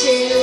to